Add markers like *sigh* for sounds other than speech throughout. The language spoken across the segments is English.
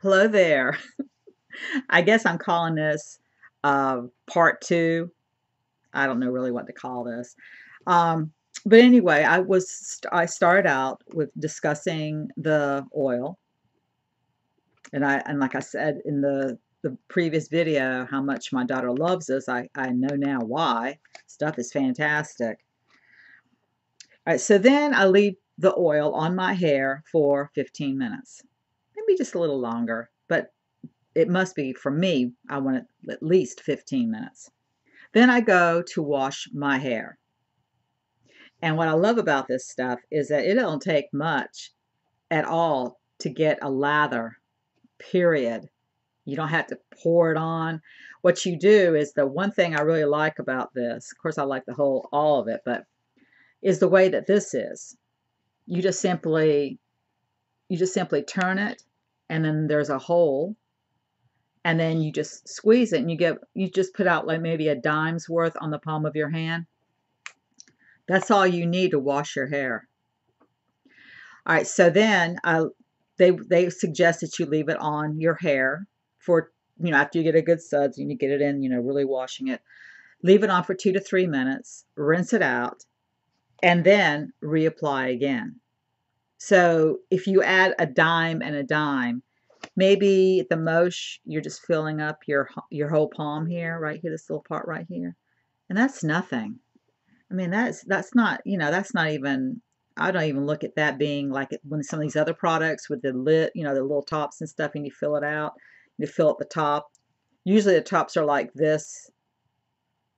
Hello there. *laughs* I guess I'm calling this uh, part two. I don't know really what to call this. Um, but anyway, I was I started out with discussing the oil, and I and like I said in the the previous video, how much my daughter loves this. I I know now why. Stuff is fantastic. All right, so then I leave the oil on my hair for 15 minutes maybe just a little longer, but it must be for me, I want at least 15 minutes. Then I go to wash my hair. And what I love about this stuff is that it don't take much at all to get a lather, period. You don't have to pour it on. What you do is the one thing I really like about this, of course I like the whole, all of it, but is the way that this is. You just simply, you just simply turn it and then there's a hole and then you just squeeze it and you get you just put out like maybe a dime's worth on the palm of your hand. That's all you need to wash your hair. All right so then I, they they suggest that you leave it on your hair for you know after you get a good suds and you get it in you know really washing it. Leave it on for two to three minutes rinse it out and then reapply again so if you add a dime and a dime, maybe at the most you're just filling up your your whole palm here, right here, this little part right here, and that's nothing. I mean, that's that's not you know that's not even. I don't even look at that being like when some of these other products with the lid, you know, the little tops and stuff, and you fill it out, you fill up the top. Usually the tops are like this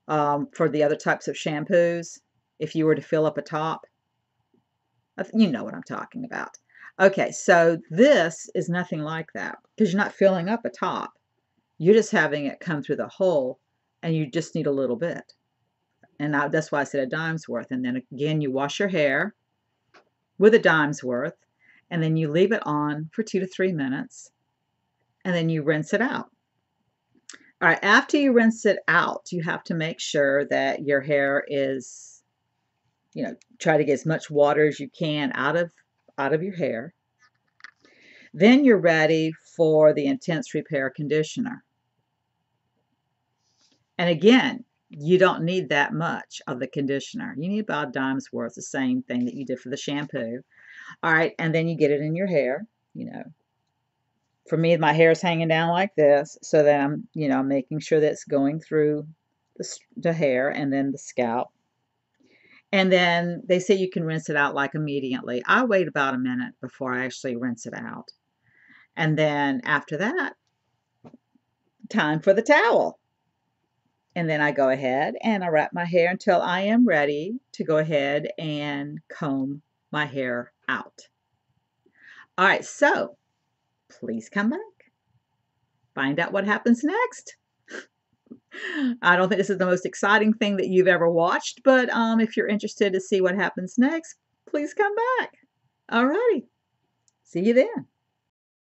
um, for the other types of shampoos. If you were to fill up a top, you know what I'm talking about. Okay, so this is nothing like that because you're not filling up a top. You're just having it come through the hole and you just need a little bit. And I, that's why I said a dime's worth. And then again, you wash your hair with a dime's worth and then you leave it on for two to three minutes and then you rinse it out. All right, after you rinse it out, you have to make sure that your hair is you know, try to get as much water as you can out of out of your hair. Then you're ready for the intense repair conditioner. And again, you don't need that much of the conditioner. You need about a dime's worth, the same thing that you did for the shampoo. All right, and then you get it in your hair, you know. For me, my hair is hanging down like this, so that I'm, you know, making sure that it's going through the, the hair and then the scalp. And then they say you can rinse it out like immediately. I wait about a minute before I actually rinse it out. And then after that, time for the towel. And then I go ahead and I wrap my hair until I am ready to go ahead and comb my hair out. All right, so please come back. Find out what happens next. I don't think this is the most exciting thing that you've ever watched, but um, if you're interested to see what happens next, please come back. All righty. See you then.